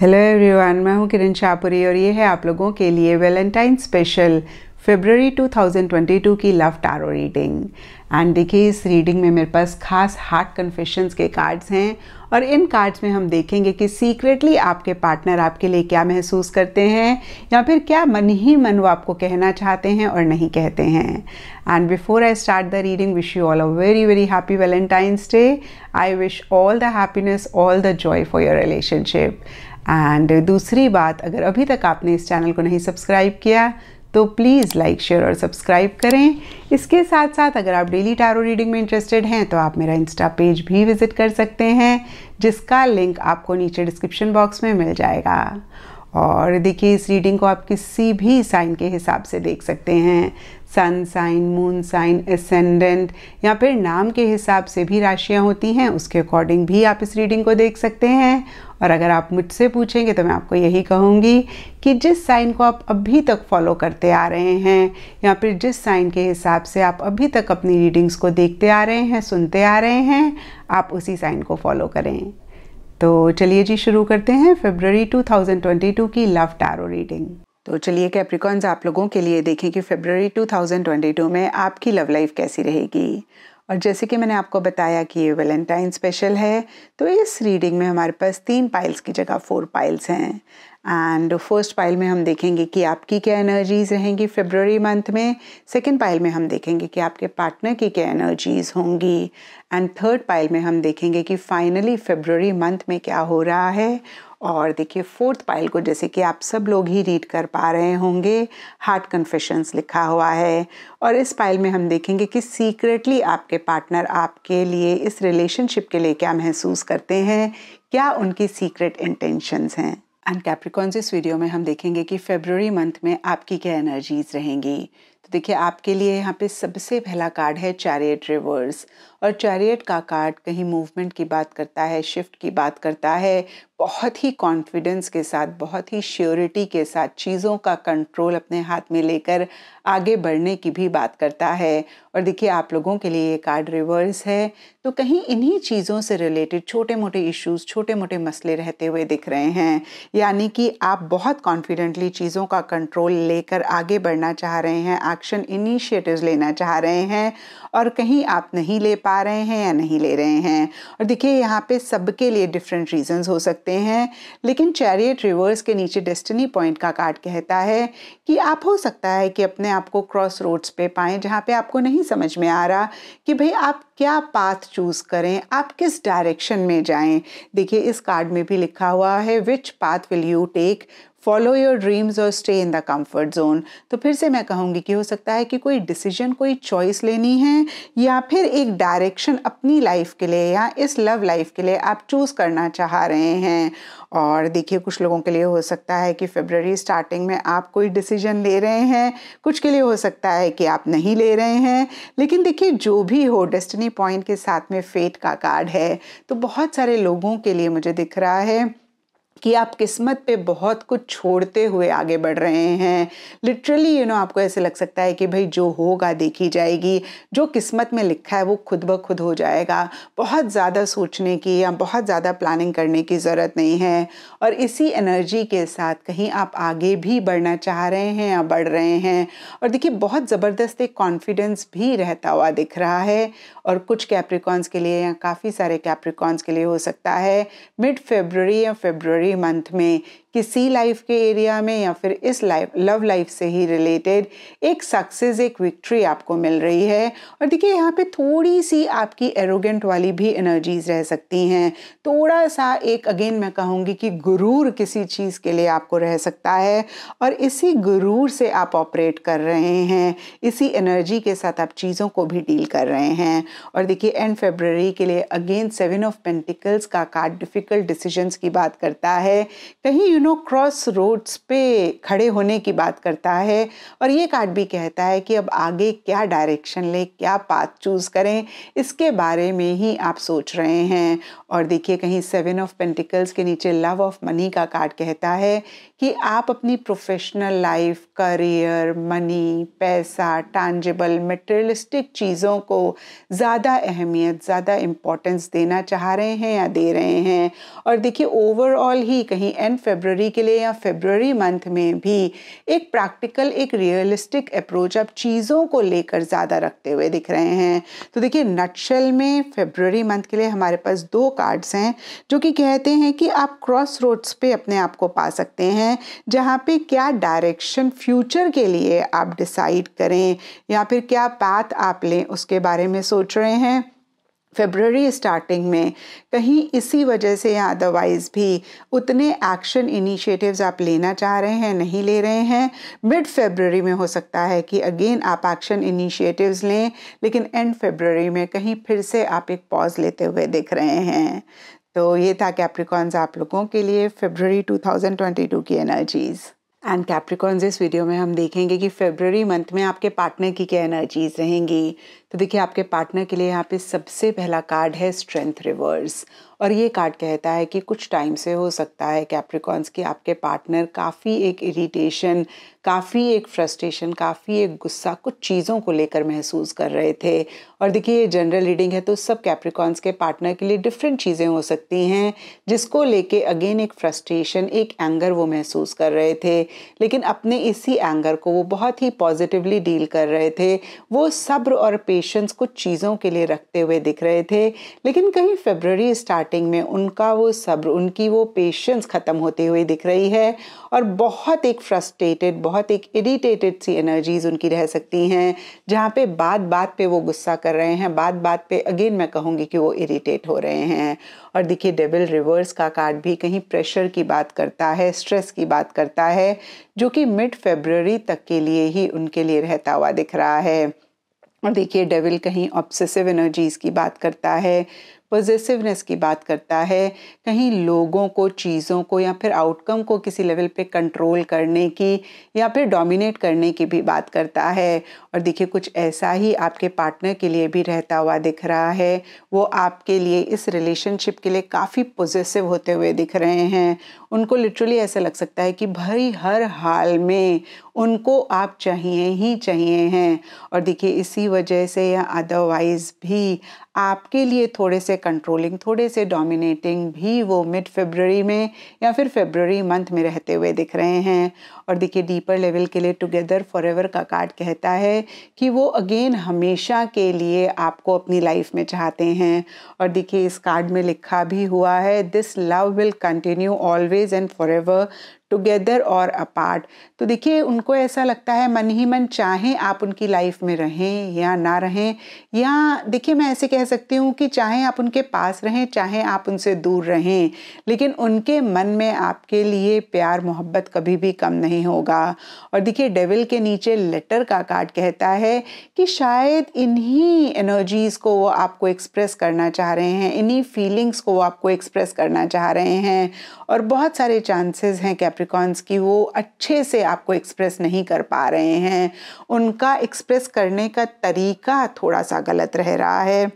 Hello everyone मैं हूँ किरण शाहपुरी और ये है आप लोगों के लिए वैलेंटाइन स्पेशल फेबररी 2022 की लव टारो रीडिंग एंड देखिए, इस रीडिंग में मेरे पास खास हार्ट कन्फेशंस के कार्ड्स हैं और इन कार्ड्स में हम देखेंगे कि सीक्रेटली आपके पार्टनर आपके लिए क्या महसूस करते हैं या फिर क्या मन ही मन वो आपको कहना चाहते हैं और नहीं कहते हैं। And before I start the reading wish you all a very very happy Valentine's day I wish all the happiness all the joy for your relationship and दूसरी बात, अगर अभी तक आपने इस चैनल को नहीं सब्सक्राइब किया तो प्लीज़ लाइक शेयर और सब्सक्राइब करें। इसके साथ साथ अगर आप डेली टारो रीडिंग में इंटरेस्टेड हैं तो आप मेरा इंस्टा पेज भी विज़िट कर सकते हैं, जिसका लिंक आपको नीचे डिस्क्रिप्शन बॉक्स में मिल जाएगा। और देखिए, इस रीडिंग को आप किसी भी साइन के हिसाब से देख सकते हैं। Sun sign moon sign ascendant या फिर नाम के हिसाब से भी राशियाँ होती हैं, उसके अकॉर्डिंग भी आप इस रीडिंग को देख सकते हैं। और अगर आप मुझसे पूछेंगे तो मैं आपको यही कहूँगी कि जिस साइन को आप अभी तक फॉलो करते आ रहे हैं, या फिर जिस साइन के हिसाब से आप अभी तक अपनी रीडिंग्स को देखते आ रहे हैं, सुनते आ रहे हैं, आप उसी साइन को फॉलो करें। तो चलिए जी शुरू करते हैं फरवरी 2022 की लव टैरो रीडिंग तो चलिए कैप्रिकॉन्स आप लोगों के लिए देखें कि फरवरी 2022 में आपकी लव लाइफ कैसी रहेगी। और जैसे कि मैंने आपको बताया कि ये वैलेंटाइन स्पेशल है तो इस रीडिंग में हमारे पास तीन पाइल्स की जगह फोर पाइल्स हैं। एंड फ़र्स्ट पाइल में हम देखेंगे कि आपकी क्या एनर्जीज रहेंगी फेबररी मंथ में। सेकेंड पाइल में हम देखेंगे कि आपके पार्टनर की क्या एनर्जीज होंगी। एंड थर्ड पाइल में हम देखेंगे कि फाइनली फेबररी मंथ में क्या हो रहा है। और देखिए फोर्थ पाइल को जैसे कि आप सब लोग ही रीड कर पा रहे होंगे हार्ट कन्फेशंस लिखा हुआ है और इस पाइल में हम देखेंगे कि सीक्रेटली आपके पार्टनर आपके लिए इस रिलेशनशिप के लिए क्या महसूस करते हैं, क्या उनकी सीक्रेट इंटेंशंस हैं। एंड कैप्रिकॉन्स इस वीडियो में हम देखेंगे कि फेबररी मंथ में आपकी क्या एनर्जीज रहेंगी। तो देखिए, आपके लिए यहाँ पे सबसे पहला कार्ड है चैरियट रिवर्स और चैरियट का कार्ड कहीं मूवमेंट की बात करता है शिफ्ट की बात करता है, बहुत ही कॉन्फिडेंस के साथ, बहुत ही श्योरिटी के साथ चीज़ों का कंट्रोल अपने हाथ में लेकर आगे बढ़ने की भी बात करता है। और देखिए, आप लोगों के लिए ये कार्ड रिवर्स है। तो कहीं इन्हीं चीज़ों से रिलेटेड छोटे मोटे इश्यूज़ छोटे मोटे मसले रहते हुए दिख रहे हैं। यानी कि आप बहुत कॉन्फिडेंटली चीज़ों का कंट्रोल लेकर आगे बढ़ना चाह रहे हैं एक्शन इनिशिएटिव्स लेना चाह रहे हैं और कहीं आप नहीं ले पा रहे हैं या नहीं ले रहे हैं। और देखिए, यहाँ पे सबके लिए डिफरेंट रीजंस हो सकते हैं, लेकिन चैरियट रिवर्स के नीचे डेस्टिनी पॉइंट का कार्ड कहता है कि आप हो सकता है कि अपने आप को क्रॉस रोड्स पे पाएँ, जहाँ पे आपको नहीं समझ में आ रहा कि भाई आप क्या पाथ चूज़ करें, आप किस डायरेक्शन में जाएँ। देखिए, इस कार्ड में भी लिखा हुआ है which path will you take follow your dreams or stay in the comfort zone तो फिर से मैं कहूँगी कि हो सकता है कि कोई डिसीज़न कोई चॉइस लेनी है, या फिर एक डायरेक्शन अपनी लाइफ के लिए या इस लव लाइफ के लिए आप चूज़ करना चाह रहे हैं। और देखिए, कुछ लोगों के लिए हो सकता है कि फेबररी स्टार्टिंग में आप कोई डिसीज़न ले रहे हैं। कुछ के लिए हो सकता है कि आप नहीं ले रहे हैं। लेकिन देखिए, जो भी हो डेस्टिनी पॉइंट के साथ में फेट का कार्ड है। तो बहुत सारे लोगों के लिए मुझे दिख रहा है। कि आप किस्मत पे बहुत कुछ छोड़ते हुए आगे बढ़ रहे हैं। लिटरली यू नो आपको ऐसे लग सकता है कि भाई जो होगा देखी जाएगी, जो किस्मत में लिखा है वो खुद ब खुद हो जाएगा। बहुत ज़्यादा सोचने की या बहुत ज़्यादा प्लानिंग करने की ज़रूरत नहीं है। और इसी एनर्जी के साथ कहीं आप आगे भी बढ़ना चाह रहे हैं या बढ़ रहे हैं। और देखिए, बहुत ज़बरदस्त एक कॉन्फिडेंस भी रहता हुआ दिख रहा है। और कुछ कैप्रिकॉन्स के लिए या काफ़ी सारे कैप्रिकॉन्स के लिए हो सकता है। मिड फेबररी या फेबररी फरवरी मंथ में किसी लाइफ के एरिया में या फिर इस लाइफ लव लाइफ से ही रिलेटेड एक सक्सेस एक विक्ट्री आपको मिल रही है। और देखिए, यहाँ पे थोड़ी सी आपकी एरोगेंट वाली भी एनर्जीज रह सकती हैं। थोड़ा सा एक अगेन मैं कहूँगी कि गुरूर किसी चीज़ के लिए आपको रह सकता है और इसी गुरूर से आप ऑपरेट कर रहे हैं। इसी एनर्जी के साथ आप चीज़ों को भी डील कर रहे हैं। और देखिए एंड फेबररी के लिए अगेन सेवन ऑफ़ पेंटिकल्स का कार्ड डिफ़िकल्ट डिसीजंस की बात करता है। कहीं यू नो क्रॉस रोड्स पे खड़े होने की बात करता है और ये कार्ड भी कहता है कि अब आगे क्या डायरेक्शन लें, क्या पाथ चूज़ करें, इसके बारे में ही आप सोच रहे हैं। और देखिए, कहीं सेवन ऑफ़ पेंटिकल्स के नीचे लव ऑफ़ मनी का कार्ड कहता है कि आप अपनी प्रोफेशनल लाइफ करियर मनी पैसा टांजिबल मटेरियलिस्टिक चीज़ों को ज़्यादा अहमियत, ज़्यादा इम्पोर्टेंस देना चाह रहे हैं या दे रहे हैं। और देखिए ओवरऑल ही कहीं एंड फेबररी के लिए या फेबररी मंथ में भी एक प्रैक्टिकल एक रियलिस्टिक अप्रोच आप चीज़ों को लेकर ज़्यादा रखते हुए दिख रहे हैं। तो देखिए नटशल में फेबररी मंथ के लिए हमारे पास दो कार्ड्स हैं, जो कि कहते हैं कि आप क्रॉस रोड्स पे अपने आप को पा सकते हैं, जहाँ पे क्या डायरेक्शन फ्यूचर के लिए आप डिसाइड करें, या फिर क्या पाथ आप लें, उसके बारे में सोच रहे हैं। फेबररी स्टार्टिंग में, कहीं इसी वजह से या अदरवाइज़ भी उतने एक्शन इनिशिएटिव्स आप लेना चाह रहे हैं, नहीं ले रहे हैं मिड फेबररी में हो सकता है कि अगेन आप एक्शन इनिशिएटिव्स लें, लेकिन एंड फेबररी में कहीं फिर से आप एक पॉज लेते हुए दिख रहे हैं। तो ये था कैप्रिकॉन्स आप लोगों के लिए फेबररी 2022 की एनर्जीज़ एंड कैप्रिकॉन्स इस वीडियो में हम देखेंगे कि फेबररी मंथ में आपके पार्टनर की क्या एनर्जीज रहेंगी। तो देखिए, आपके पार्टनर के लिए यहाँ पे सबसे पहला कार्ड है स्ट्रेंथ रिवर्स। और ये कार्ड कहता है कि कुछ टाइम से हो सकता है कैप्रिकॉन्स की आपके पार्टनर काफ़ी एक इरिटेशन, काफ़ी एक फ्रस्ट्रेशन, काफ़ी एक गुस्सा कुछ चीज़ों को लेकर महसूस कर रहे थे। और देखिए, ये जनरल रीडिंग है तो सब कैप्रिकॉन्स के पार्टनर के लिए डिफरेंट चीज़ें हो सकती हैं, जिसको लेके अगेन एक फ्रस्ट्रेशन, एक एंगर वो महसूस कर रहे थे। लेकिन अपने इसी एंगर को वो बहुत ही पॉजिटिवली डील कर रहे थे। वो सब्र और पेशेंस कुछ चीज़ों के लिए रखते हुए दिख रहे थे, लेकिन कहीं फेबररी स्टार्टिंग में उनका वो सब्र उनकी वो पेशेंस ख़त्म होते हुए दिख रही है और बहुत एक फ्रस्ट्रेटेड बहुत एक इरिटेटेड सी एनर्जीज उनकी रह सकती हैं, जहाँ पे बात बात पे वो गुस्सा कर रहे हैं बात बात पे अगेन मैं कहूँगी कि वो इरीटेट हो रहे हैं। और देखिए डेबल रिवर्स का कार्ड भी कहीं प्रेशर की बात करता है स्ट्रेस की बात करता है, जो कि मिड फेबररी तक के लिए ही उनके लिए रहता हुआ दिख रहा है। और देखिए डेविल कहीं ऑब्सेसिव एनर्जीज की बात करता है पॉजिटिवनेस की बात करता है, कहीं लोगों को, चीज़ों को या फिर आउटकम को किसी लेवल पे कंट्रोल करने की या फिर डोमिनेट करने की भी बात करता है। और देखिए, कुछ ऐसा ही आपके पार्टनर के लिए भी रहता हुआ दिख रहा है। वो आपके लिए, इस रिलेशनशिप के लिए काफ़ी पॉजिटिव होते हुए दिख रहे हैं। उनको लिटरली ऐसा लग सकता है कि भाई, हर हाल में उनको आप चाहिए ही चाहिए हैं। और देखिए, इसी वजह से या अदरवाइज़ भी आपके लिए थोड़े से कंट्रोलिंग थोड़े से डोमिनेटिंग भी वो मिड फेबररी में या फिर फेबररी मंथ में रहते हुए दिख रहे हैं। और देखिए डीपर लेवल के लिए टुगेदर फॉर का कार्ड कहता है कि वो अगेन हमेशा के लिए आपको अपनी लाइफ में चाहते हैं। और देखिए, इस कार्ड में लिखा भी हुआ है this love will continue always and for together or apart तो देखिए, उनको ऐसा लगता है, मन ही मन चाहे आप उनकी लाइफ में रहें या ना रहें, या देखिए, मैं ऐसे कह सकती हूँ कि चाहे आप उनके पास रहें, चाहे आप उनसे दूर रहें, लेकिन उनके मन में आपके लिए प्यार, मोहब्बत कभी भी कम नहीं होगा। और देखिए डेविल के नीचे लेटर का कार्ड कहता है कि शायद इन्हीं एनर्जीज़ को वो आपको एक्सप्रेस करना चाह रहे हैं, इन्हीं फीलिंग्स को वो आपको एक्सप्रेस करना चाह रहे हैं, और बहुत सारे चांसेस हैं क्या कैप्रिकॉन्स की वो अच्छे से आपको एक्सप्रेस नहीं कर पा रहे हैं। उनका एक्सप्रेस करने का तरीका थोड़ा सा गलत रह रहा है।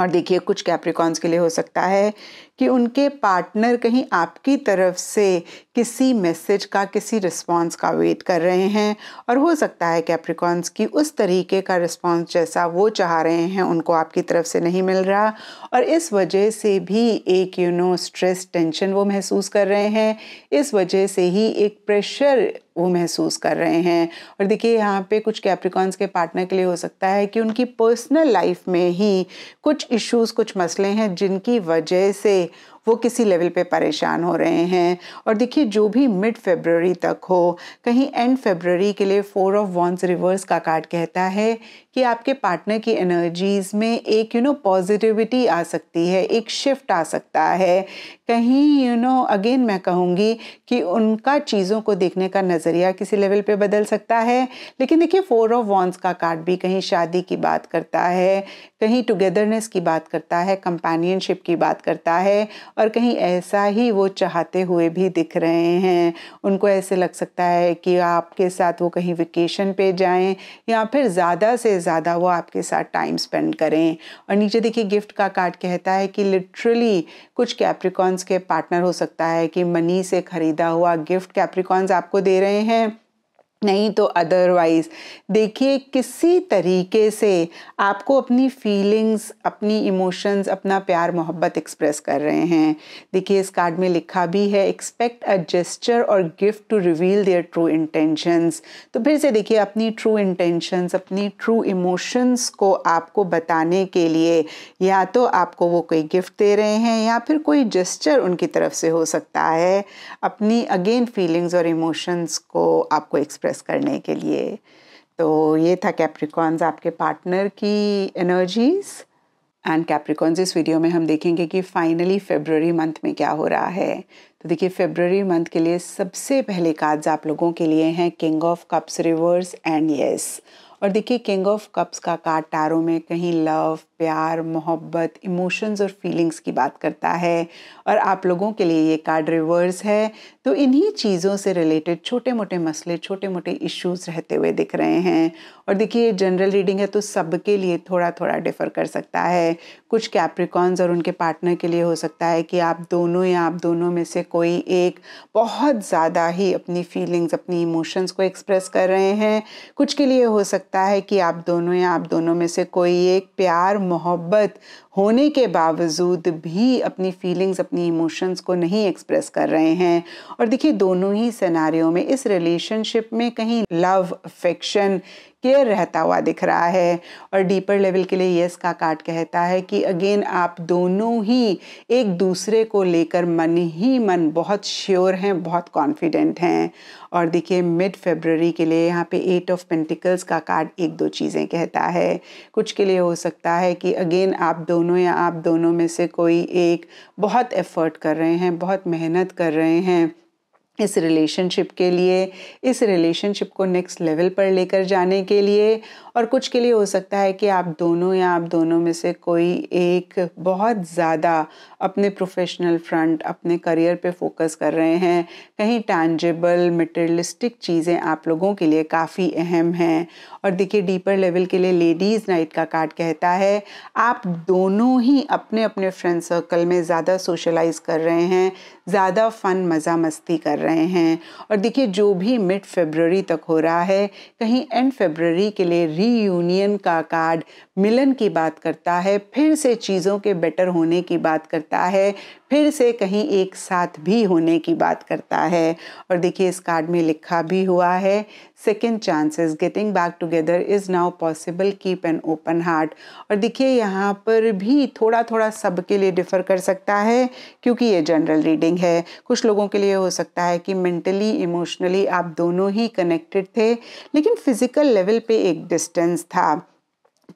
और देखिए, कुछ कैप्रिकॉन्स के लिए हो सकता है कि उनके पार्टनर कहीं आपकी तरफ़ से किसी मैसेज का, किसी रिस्पांस का वेट कर रहे हैं। और हो सकता है कैप्रिकॉन्स की उस तरीके का रिस्पांस जैसा वो चाह रहे हैं, उनको आपकी तरफ़ से नहीं मिल रहा। और इस वजह से भी एक यू नो स्ट्रेस टेंशन वो महसूस कर रहे हैं। इस वजह से ही एक प्रेशर वो महसूस कर रहे हैं। और देखिए, यहाँ पे कुछ कैप्रिकॉन्स के पार्टनर के लिए हो सकता है कि उनकी पर्सनल लाइफ में ही कुछ इश्यूज़ कुछ मसले हैं जिनकी वजह से वो किसी लेवल पे परेशान हो रहे हैं। और देखिए, जो भी मिड फेबररी तक हो, कहीं एंड फेबररी के लिए फोर ऑफ़ वॉन्स रिवर्स का कार्ड कहता है कि आपके पार्टनर की एनर्जीज में एक यू नो पॉजिटिविटी आ सकती है, एक शिफ्ट आ सकता है। कहीं यू नो अगेन मैं कहूँगी कि उनका चीज़ों को देखने का नज़रिया किसी लेवल पे बदल सकता है। लेकिन देखिए फोर ऑफ़ वॉन्स का कार्ड भी कहीं शादी की बात करता है, कहीं टुगेदरनेस की बात करता है कंपेनियनशिप की बात करता है और कहीं ऐसा ही वो चाहते हुए भी दिख रहे हैं। उनको ऐसे लग सकता है कि आपके साथ वो कहीं वेकेशन पे जाएँ या फिर ज़्यादा से ज़्यादा वो आपके साथ टाइम स्पेंड करें। और नीचे देखिए गिफ्ट का कार्ड कहता है कि लिटरली कुछ कैप्रिकॉन्स के पार्टनर हो सकता है कि मनी से ख़रीदा हुआ गिफ्ट कैप्रिकॉन्स आपको दे रहे हैं। नहीं तो अदरवाइज़ देखिए किसी तरीके से आपको अपनी फीलिंग्स अपनी इमोशंस अपना प्यार, मोहब्बत एक्सप्रेस कर रहे हैं। देखिए इस कार्ड में लिखा भी है expect a gesture or gift to reveal their true intentions तो फिर से देखिए, अपनी ट्रू इंटेंशंस अपनी ट्रू इमोशंस को आपको बताने के लिए या तो आपको वो कोई गिफ्ट दे रहे हैं या फिर कोई जेस्चर उनकी तरफ़ से हो सकता है। अपनी अगेन फीलिंग्स और इमोशंस को आपको एक्सप्रेस एक्सप्रेस करने के लिए। तो ये था कैप्रिकॉन्स आपके पार्टनर की एनर्जीज एंड कैप्रिकॉन्स इस वीडियो में हम देखेंगे कि फाइनली फेबररी मंथ में क्या हो रहा है। तो देखिए फेबररी मंथ के लिए सबसे पहले कार्ड्स आप लोगों के लिए हैं king of cups reverse and yes और देखिए किंग ऑफ़ कप्स का कार्ड टैरो में कहीं लव प्यार, मोहब्बत इमोशंस और फीलिंग्स की बात करता है और आप लोगों के लिए ये कार्ड रिवर्स है। तो इन्हीं चीज़ों से रिलेटेड छोटे मोटे मसले छोटे मोटे इश्यूज़ रहते हुए दिख रहे हैं और देखिए जनरल रीडिंग है तो सबके लिए थोड़ा थोड़ा डिफ़र कर सकता है। कुछ कैप्रिकॉन्स और उनके पार्टनर के लिए हो सकता है कि आप दोनों या आप दोनों में से कोई एक बहुत ज़्यादा ही अपनी फीलिंग्स अपनी इमोशंस को एक्सप्रेस कर रहे हैं। कुछ के लिए हो सकता है कि आप दोनों या आप दोनों में से कोई एक प्यार, मोहब्बत होने के बावजूद भी अपनी फीलिंग्स अपनी इमोशंस को नहीं एक्सप्रेस कर रहे हैं। और देखिए, दोनों ही सिनारियों में इस रिलेशनशिप में कहीं लव अफेक्शन केयर रहता हुआ दिख रहा है और डीपर लेवल के लिए यस का कार्ड कहता है कि अगेन आप दोनों ही एक दूसरे को लेकर मन ही मन बहुत श्योर हैं, बहुत कॉन्फिडेंट हैं। और देखिए मिड फेबररी के लिए यहाँ पे एट ऑफ़ पेंटिकल्स का कार्ड एक दो चीज़ें कहता है। कुछ के लिए हो सकता है कि अगेन आप दोनों या आप दोनों में से कोई एक बहुत एफर्ट कर रहे हैं, बहुत मेहनत कर रहे हैं। इस रिलेशनशिप के लिए इस रिलेशनशिप को नेक्स्ट लेवल पर लेकर जाने के लिए और कुछ के लिए हो सकता है कि आप दोनों या आप दोनों में से कोई एक बहुत ज़्यादा अपने प्रोफेशनल फ्रंट अपने करियर पे फोकस कर रहे हैं। कहीं टैंजेबल मटेरियलिस्टिक चीज़ें आप लोगों के लिए काफ़ी अहम हैं। और देखिए डीपर लेवल के लिए लेडीज़ नाइट का कार्ड कहता है, आप दोनों ही अपने अपने फ्रेंड सर्कल में ज़्यादा सोशलाइज कर रहे हैं, ज़्यादा फ़न मज़ा मस्ती कर रहे हैं। और देखिए, जो भी मिड फेबररी तक हो रहा है, कहीं एंड फेबररी के लिए रीयूनियन का कार्ड मिलन की बात करता है, फिर से चीज़ों के बेटर होने की बात करता है, फिर से कहीं एक साथ भी होने की बात करता है। और देखिए, इस कार्ड में लिखा भी हुआ है second chances getting back together is now possible keep an open heart और देखिए, यहाँ पर भी थोड़ा थोड़ा सबके लिए डिफ़र कर सकता है, क्योंकि ये जनरल रीडिंग है। कुछ लोगों के लिए हो सकता है कि मेंटली इमोशनली आप दोनों ही कनेक्टेड थे, लेकिन फ़िज़िकल लेवल पे एक डिस्टेंस था।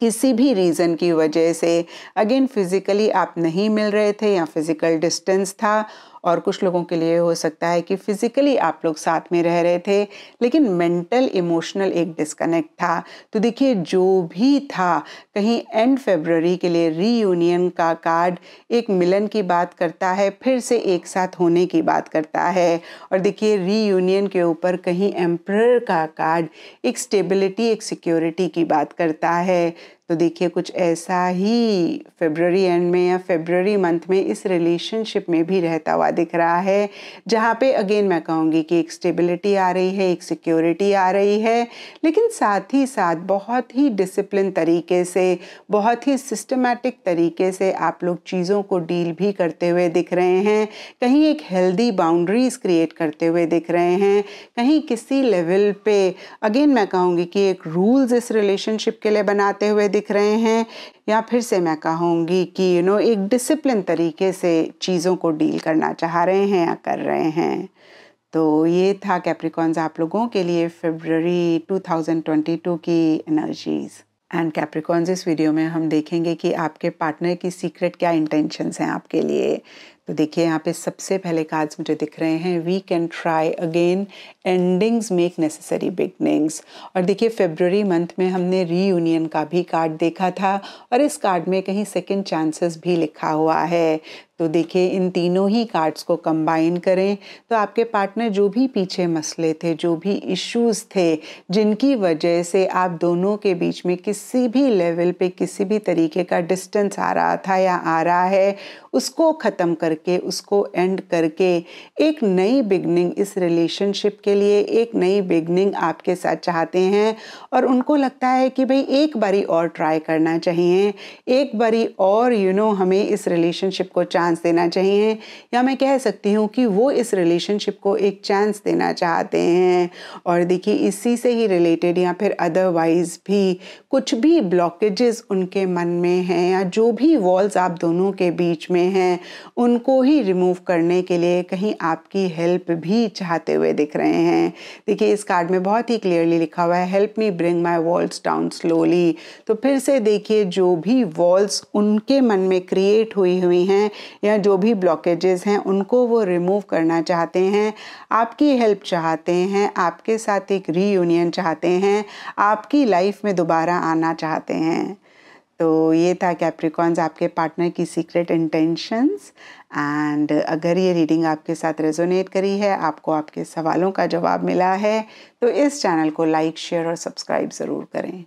किसी भी रीज़न की वजह से अगेन फिज़िकली आप नहीं मिल रहे थे या फ़िज़िकल डिस्टेंस था और कुछ लोगों के लिए हो सकता है कि फिज़िकली आप लोग साथ में रह रहे थे, लेकिन मेंटल इमोशनल एक डिस्कनेक्ट था। तो देखिए, जो भी था, कहीं एंड फेबररी के लिए रीयूनियन का कार्ड एक मिलन की बात करता है, फिर से एक साथ होने की बात करता है। और देखिए रीयूनियन के ऊपर कहीं एम्प्रर का कार्ड एक स्टेबिलिटी एक सिक्योरिटी की बात करता है। तो देखिए, कुछ ऐसा ही फेबररी एंड में या फेबररी मंथ में इस रिलेशनशिप में भी रहता हुआ दिख रहा है, जहाँ पे अगेन मैं कहूँगी कि एक स्टेबिलिटी आ रही है, एक सिक्योरिटी आ रही है, लेकिन साथ ही साथ बहुत ही डिसिप्लिन तरीके से, बहुत ही सिस्टमेटिक तरीके से आप लोग चीज़ों को डील भी करते हुए दिख रहे हैं, कहीं एक हेल्दी बाउंड्रीज क्रिएट करते हुए दिख रहे हैं, कहीं किसी लेवल पे अगेन मैं कहूँगी कि एक रूल्स इस रिलेशनशिप के लिए बनाते हुए दिख रहे हैं, या फिर से मैं कहूँगी कि यू नो एक डिसिप्लिन तरीके से चीज़ों को डील करना चाह रहे हैं या कर रहे हैं। तो ये था कैप्रिकॉन्स आप लोगों के लिए फेबररी 2022 की एनर्जीज़ एंड कैप्रिकॉन्स इस वीडियो में हम देखेंगे कि आपके पार्टनर की सीक्रेट क्या इंटेंशंस हैं आपके लिए। तो देखिए, यहाँ पे सबसे पहले कार्ड्स मुझे दिख रहे हैं। We can try again endings make necessary beginnings और देखिए फेबररी मंथ में हमने रीयूनियन का भी कार्ड देखा था और इस कार्ड में कहीं सेकेंड चांसेस भी लिखा हुआ है। तो देखिए इन तीनों ही कार्ड्स को कंबाइन करें। तो आपके पार्टनर जो भी पीछे मसले थे जो भी इश्यूज़ थे जिनकी वजह से आप दोनों के बीच में किसी भी लेवल पे किसी भी तरीके का डिस्टेंस आ रहा था या आ रहा है उसको ख़त्म करके उसको एंड करके एक नई बिगनिंग इस रिलेशनशिप के लिए एक नई बिगनिंग आपके साथ चाहते हैं और उनको लगता है कि भाई एक बारी और ट्राई करना चाहिए। एक बारी और यू you नो know, हमें इस रिलेशनशिप को चांस देना चाहिए। या मैं कह सकती हूँ कि वो इस रिलेशनशिप को एक चांस देना चाहते हैं और देखिए, इसी से ही रिलेटेड या फिर अदरवाइज़ भी कुछ भी ब्लॉकेजेस उनके मन में हैं या जो भी वॉल्स आप दोनों के बीच में हैं, उनको ही रिमूव करने के लिए कहीं आपकी हेल्प भी चाहते हुए दिख रहे हैं। देखिए, इस कार्ड में बहुत ही क्लियरली लिखा हुआ है help me bring my walls down slowly तो फिर से देखिए, जो भी वॉल्स उनके मन में क्रिएट हुई हुई हैं या जो भी ब्लॉकेजेस हैं, उनको वो रिमूव करना चाहते हैं। आपकी हेल्प चाहते हैं, आपके साथ एक रीयूनियन चाहते हैं, आपकी लाइफ में दोबारा आना चाहते हैं। तो ये था कैप्रिकॉन्स आपके पार्टनर की सीक्रेट इंटेंशंस एंड अगर ये रीडिंग आपके साथ रेजोनेट करी है, आपको आपके सवालों का जवाब मिला है तो इस चैनल को लाइक शेयर और सब्सक्राइब ज़रूर करें।